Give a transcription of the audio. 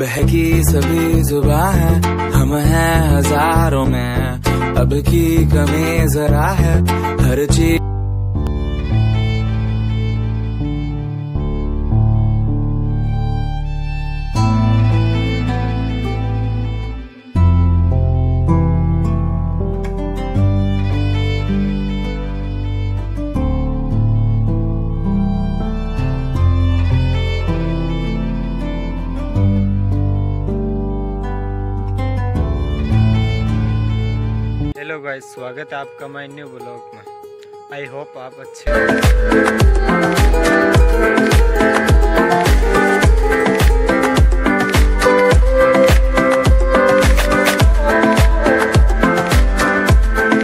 बहकी सभी जुबा है, हम हैं हज़ारों में। अब की कमी जरा है, हर चीज़ हेलो गाइस स्वागत है आपका माय न्यू ब्लॉग में। आई होप आप अच्छे